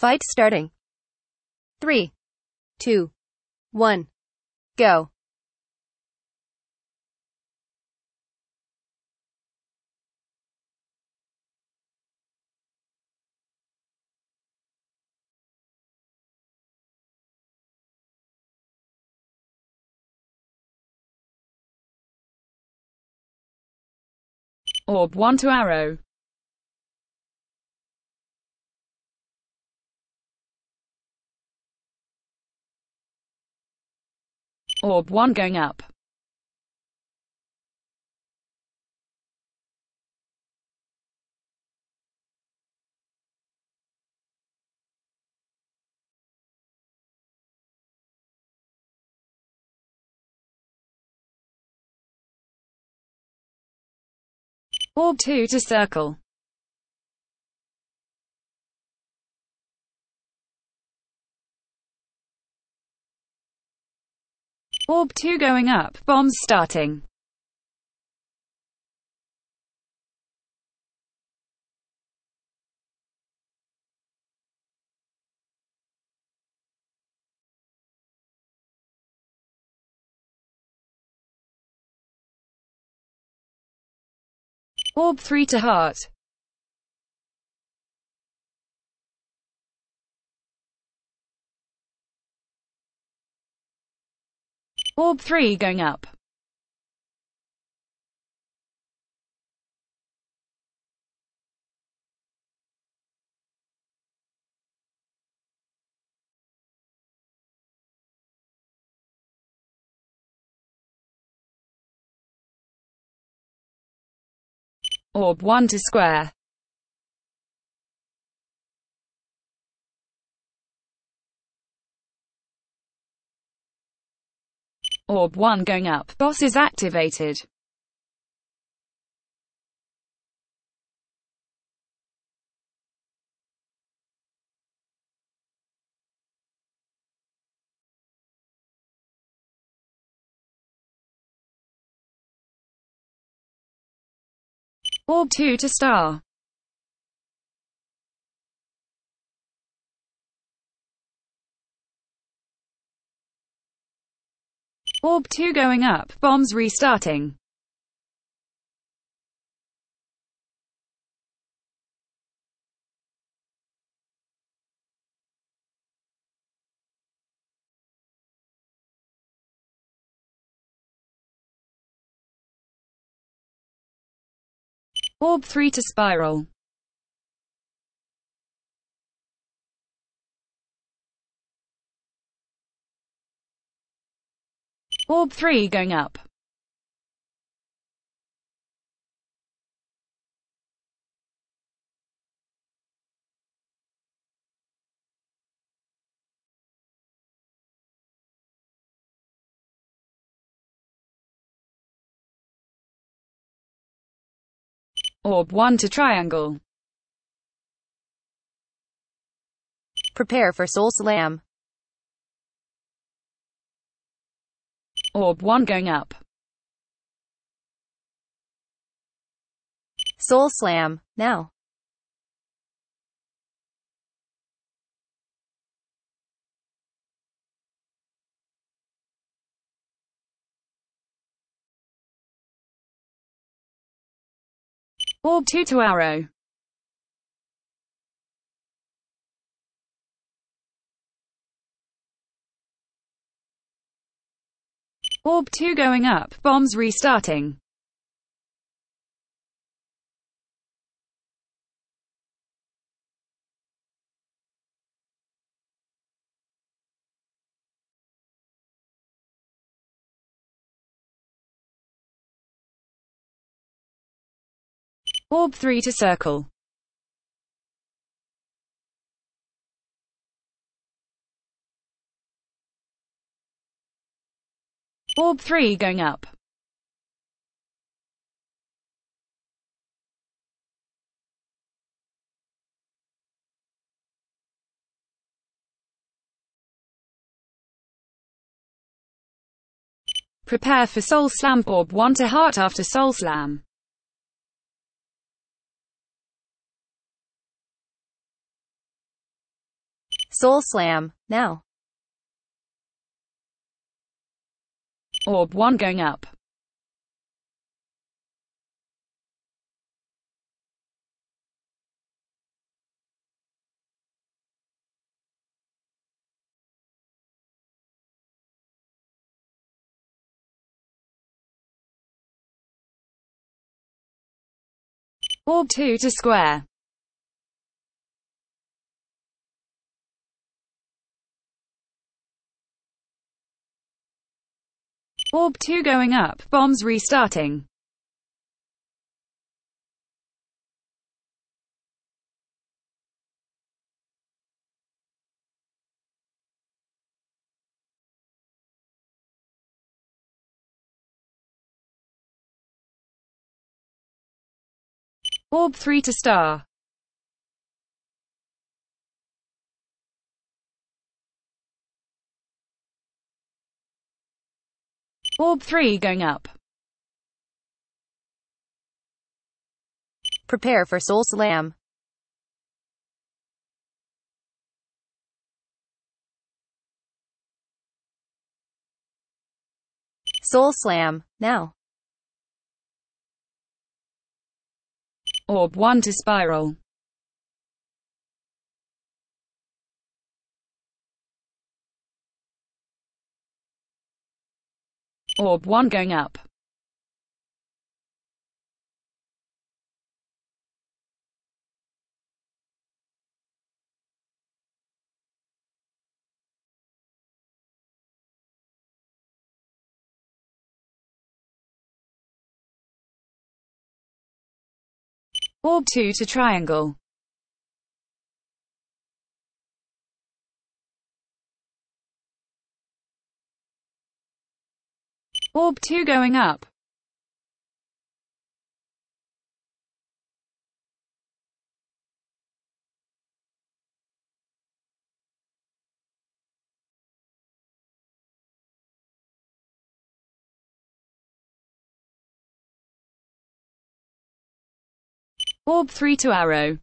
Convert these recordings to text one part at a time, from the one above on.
Fight starting. Three, two, one, go. Orb 1 to arrow. Orb 1 going up. Orb 2 to circle. Orb 2 going up, bombs starting. Orb 3 to heart. Orb 3 going up. Orb 1 to square. Orb 1 going up. Boss is activated. Orb 2 to star. Orb 2 going up, bombs restarting. Orb 3 to spiral. Orb 3 going up. Orb 1 to triangle. Prepare for Soul Slam. Orb 1 going up. Soul Slam, now. Orb 2 to arrow. Orb 2 going up, bombs restarting. Orb 3 to circle. Orb 3 going up. Prepare for Soul Slam Orb 1 to heart after Soul Slam. Soul Slam, now. Orb 1 going up. Orb 2 to square. Orb 2 going up, bombs restarting. Orb 3 to star. Orb 3 going up. Prepare for Soul Slam. Soul Slam, now. Orb 1 to spiral. Orb 1 going up. Orb 2 to triangle. Orb 2 going up. Orb 3 to arrow.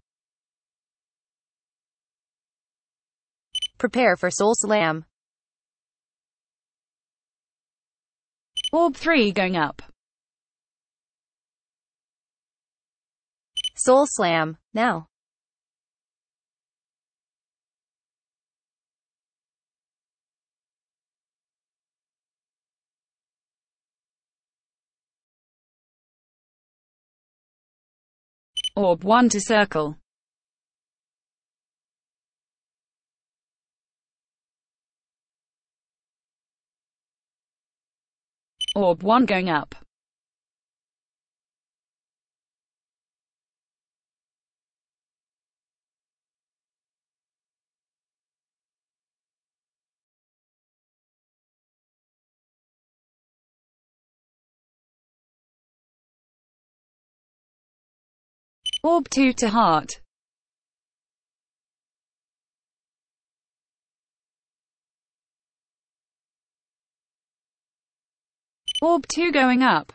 Prepare for Soul Slam. Orb 3 going up. Soul Slam, now. Orb 1 to circle. Orb 1 going up. Orb 2 to heart. Orb 2 going up.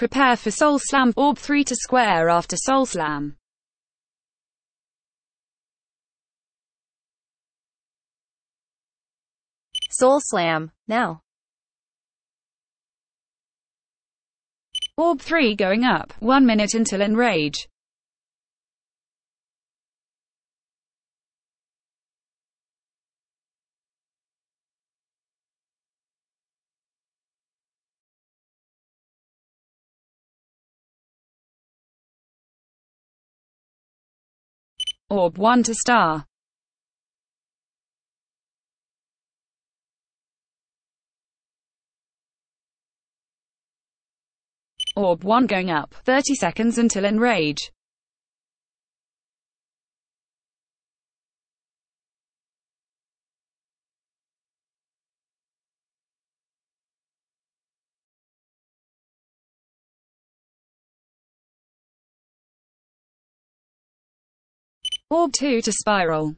Prepare for Soul Slam. Orb 3 to square after Soul Slam. Soul Slam, now. Orb 3 going up, 1 minute until enrage. Orb 1 to star. Orb 1 going up, 30 seconds until enrage. Orb 2 to spiral.